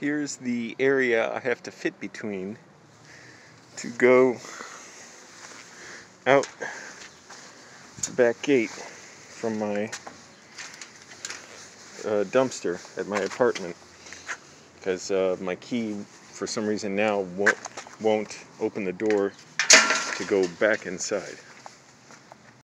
here's the area I have to fit between to go out the back gate from my uh, dumpster at my apartment because uh, my key for some reason now won't, won't open the door to go back inside.